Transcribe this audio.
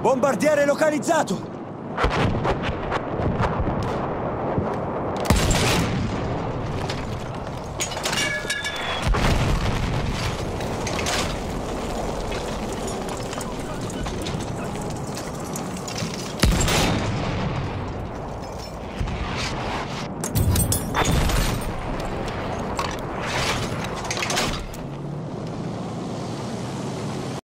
Bombardiere localizzato!